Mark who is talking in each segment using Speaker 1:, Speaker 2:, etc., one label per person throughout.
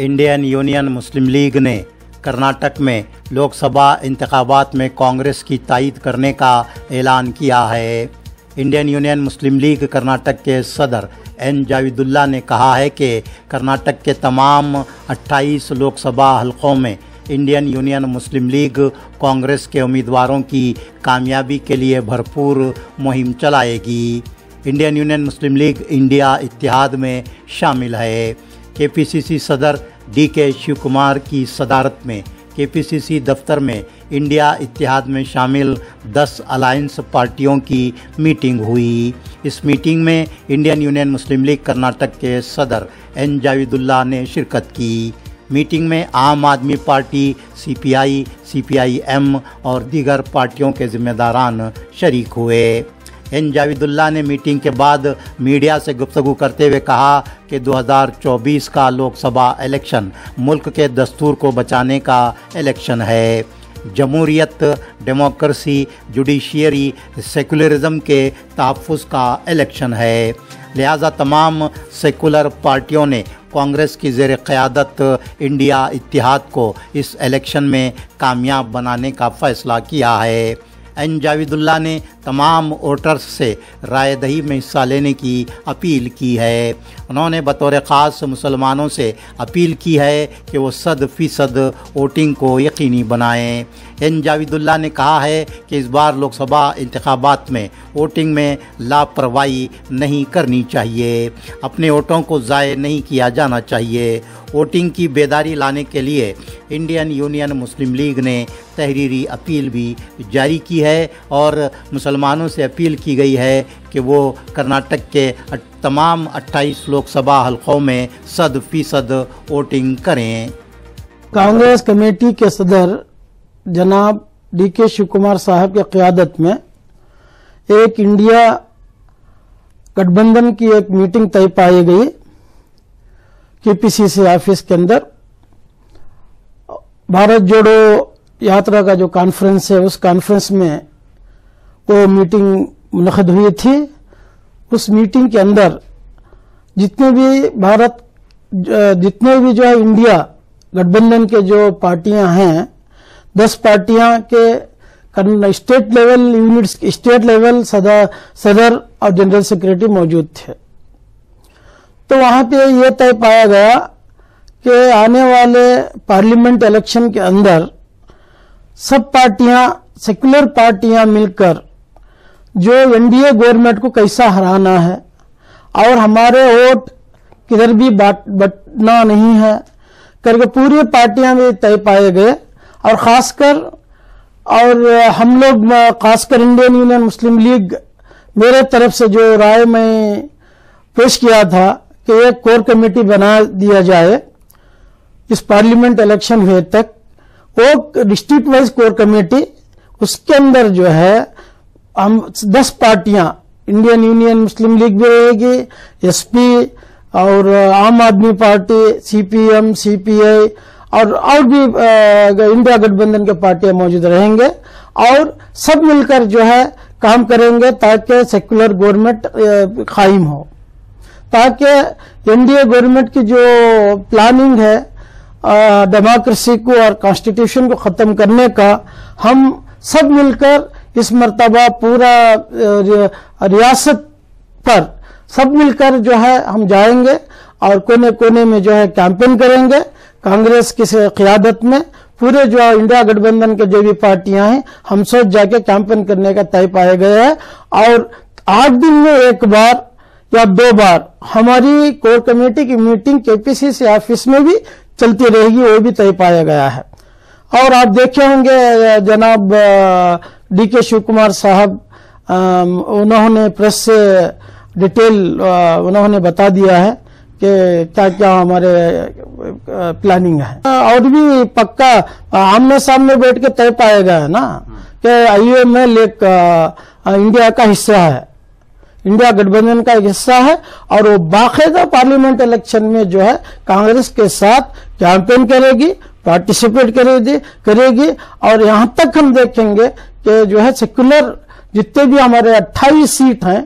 Speaker 1: Indian union मुस्लिम league ने कर्नाटक में लोकसभा इंतबात में कांग्रेस की तायद करने का ऐलान किया है। Indian Union Muslim League Karnataka के सदर एन जाविदुल्ला ने कहा है कि कर्नाटक के तमाम 28 लोकसभा हलकों में Indian Union Muslim League Congress के उम्मीदवारों की कामयाबी के लिए भरपूर मुहिम चलाएगी। Indian Union Muslim League India इतिहाद में शामिल है। केपीसीसी सदर डी के शिव कुमार की सदारत में केपीसीसी दफ्तर में इंडिया इतिहाद में शामिल 10 अलायंस पार्टियों की मीटिंग हुई। इस मीटिंग में Indian Union Muslim League Karnataka के सदर एन जाविदुल्ला ने शिरकत की। मीटिंग में आम आदमी पार्टी सीपीआई, सीपीआईएम और दीगर पार्टियों के जिम्मेदारान शरीक हुए। एन जाविदुल्ला ने मीटिंग के बाद मीडिया से गुफ्तु करते हुए कहा कि 2024 का लोकसभा इलेक्शन मुल्क के दस्तूर को बचाने का इलेक्शन है। जमहूरियत, डेमोक्रेसी, जुडिशियरी सेकुलरिज्म के तहफ़ का इलेक्शन है। लिहाजा तमाम सेकुलर पार्टियों ने कांग्रेस की जेर क़्यादत इंडिया इतिहाद को इस इलेक्शन में कामयाब बनाने का फ़ैसला किया है। एन जाविदुल्ला ने तमाम वोटर्स से राय दही में हिस्सा लेने की अपील की है। उन्होंने बतौर ख़ास मुसलमानों से अपील की है कि वो सद फ़ीसद वोटिंग को यकीनी बनाएँ। एन जाविदुल्ला ने कहा है कि इस बार लोकसभा इंतबात में वोटिंग में लापरवाही नहीं करनी चाहिए। अपने वोटों को ज़ाय नहीं किया जाना चाहिए। वोटिंग की बेदारी लाने के लिए इंडियन यूनियन मुस्लिम लीग ने तहरीरी अपील भी जारी की है और मुसलमानों से अपील की गई है कि वो कर्नाटक के तमाम 28 लोकसभा हलकों में सद फ़ीसद वोटिंग करें।
Speaker 2: कांग्रेस कमेटी के सदर जनाब डी के शिव कुमार साहब की क्यादत में एक इंडिया गठबंधन की एक मीटिंग तय पाई गई केपीसीसी ऑफ़िस के अंदर। भारत जोड़ो यात्रा का जो कॉन्फ्रेंस है, उस कॉन्फ्रेंस में वो मीटिंग मुनद हुई थी। उस मीटिंग के अंदर जितने भी भारत जितने भी जो है इंडिया गठबंधन के जो पार्टियाँ हैं, दस पार्टियाँ के state level units state level सदर सदर और जनरल सेक्रेटरी मौजूद थे। तो वहाँ पे ये तय पाया गया कि आने वाले पार्लियामेंट इलेक्शन के अंदर सब पार्टियाँ सेकुलर पार्टियाँ मिलकर जो एनडीए गवर्नमेंट को कैसा हराना है और हमारे वोट किधर भी बटना नहीं है, करके पूरी पार्टियाँ भी तय पाए गए और खासकर और हम लोग, खासकर इंडियन यूनियन मुस्लिम लीग मेरे तरफ़ से जो राय मैं पेश किया था कि एक कोर कमेटी बना दिया जाए इस पार्लियामेंट इलेक्शन हुए तक, वो डिस्ट्रिक्ट वाइज कोर कमेटी, उसके अंदर जो है, हम दस पार्टियाँ, इंडियन यूनियन, मुस्लिम लीग भी रहेगी, एसपी और आम आदमी पार्टी, सीपीएम, सीपीआई और और भी इंडिया गठबंधन के पार्टियाँ मौजूद रहेंगे और सब मिलकर जो है, काम करेंगे ताकि सेकुलर गवर्नमेंट कायम हो। ताकि एनडीए गवर्नमेंट की जो प्लानिंग है डेमोक्रेसी को और कॉन्स्टिट्यूशन को खत्म करने का हम सब मिलकर इस मरतबा पूरा रियासत पर सब मिलकर जो है हम जाएँगे और कोने कोने में जो है कैंपेन करेंगे। कांग्रेस की क्यादत में पूरे जो इंडिया गठबंधन के जो भी पार्टियाँ हैं, हम सोच जाके कैंपेन करने का तय पाए गए हैं। और आठ दिन में एक बार या दो बार हमारी कोर कमेटी की मीटिंग केपीसीसी ऑफ़िस में भी चलती रहेगी, वो भी तय पाया गया है। और आप देखे होंगे, जनाब डी के शिव कुमार साहब उन्होंने प्रेस से डिटेल उन्होंने बता दिया है कि क्या क्या हमारे प्लानिंग है। और भी पक्का, आमने सामने बैठ के तय पाया गया है ना, कि आईयूएमएल एक इंडिया का हिस्सा है। इंडिया गठबंधन का एक हिस्सा है और वो बाकायदा पार्लियामेंट इलेक्शन में जो है कांग्रेस के साथ कैंपेन करेगी, पार्टिसिपेट करेगी करेगी और यहाँ तक हम देखेंगे कि जो है सेक्युलर जितने भी हमारे 28 सीट हैं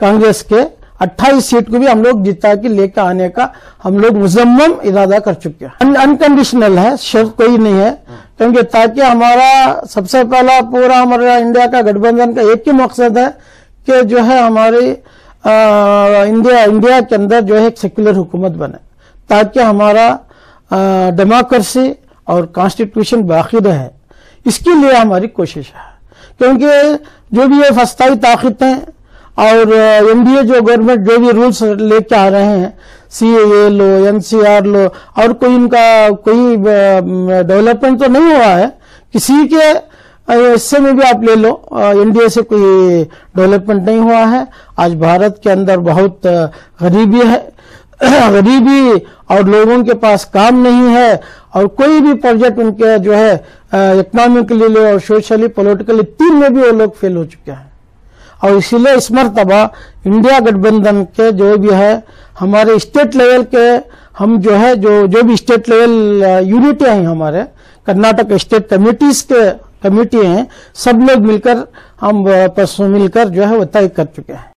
Speaker 2: कांग्रेस के 28 सीट को भी हम लोग जिता के लेकर आने का हम लोग मुजम्मम इरादा कर चुके हैं। अनकंडीशनल है, शर्त कोई नहीं है, क्योंकि ताकि हमारा सबसे पहला पूरा हमारा इंडिया का गठबंधन का एक ही मकसद है कि जो है हमारी इंडिया इंडिया के अंदर जो है एक सेक्युलर हुकूमत बने, ताकि हमारा डेमोक्रेसी और कॉन्स्टिट्यूशन बाकी रहे। इसके लिए हमारी कोशिश है। क्योंकि जो भी ये फस्ताई ताकतें और एनडीए जो गवर्नमेंट जो भी रूल्स लेके आ रहे हैं सी ए लो एनसीआर लो, और कोई इनका, कोई डेवलपमेंट तो नहीं हुआ है, किसी के हिस्से में भी आप ले लो। एनडीए से कोई डेवलपमेंट नहीं हुआ है। आज भारत के अंदर बहुत गरीबी है। गरीबी और लोगों के पास काम नहीं है और कोई भी प्रोजेक्ट उनके जो है इकोनॉमिकली और सोशली पोलिटिकली तीन में भी वो लोग फेल हो चुके हैं। और इसीलिए इस मरतबा इंडिया गठबंधन के जो भी है, हमारे स्टेट लेवल के हम जो है, जो जो भी स्टेट लेवल यूनिटी हैं हमारे, कर्नाटक स्टेट कमिटीज के कमेटी हैं, सब लोग मिलकर, हम परसों मिलकर जो है वो तय कर चुके हैं।